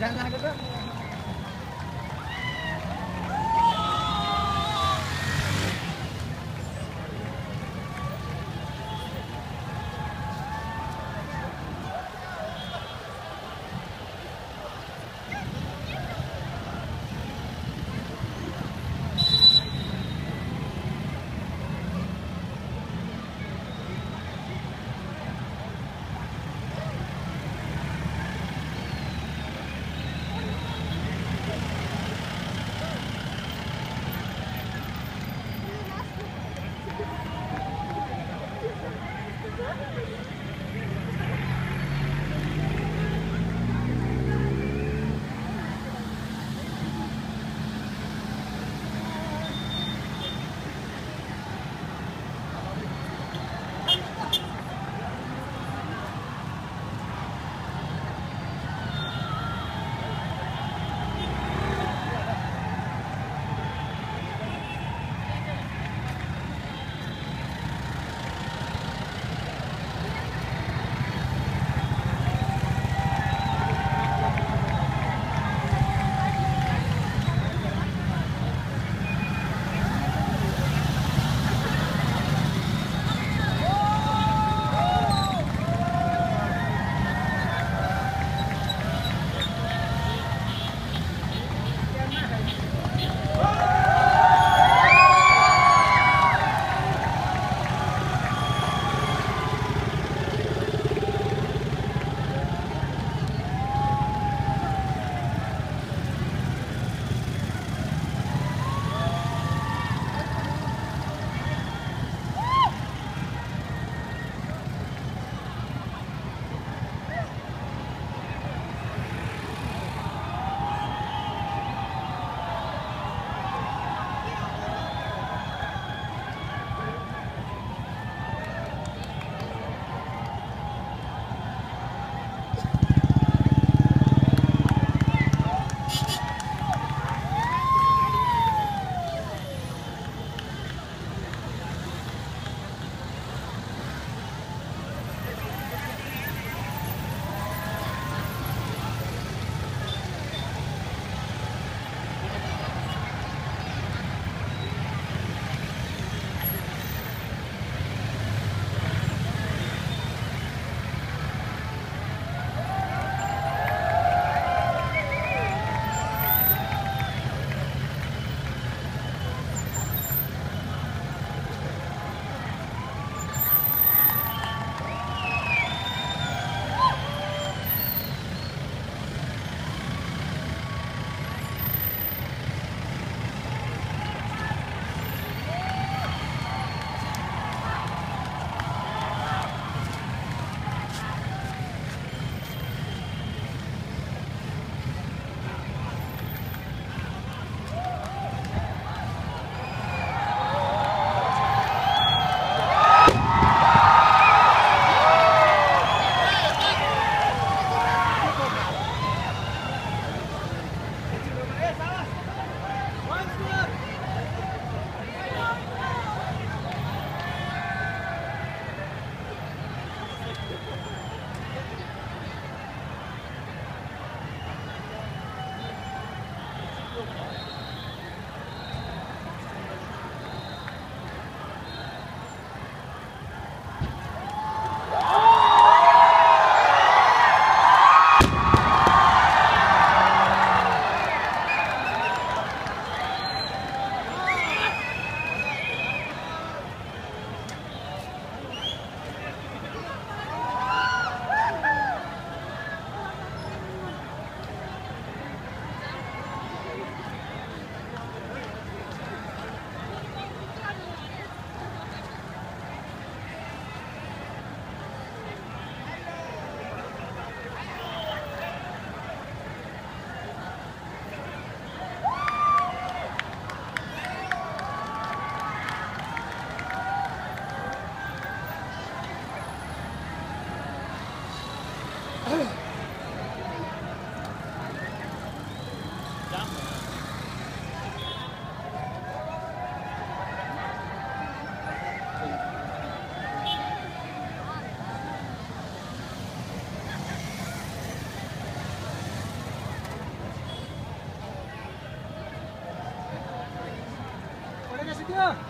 Jangan ada tak? Yeah.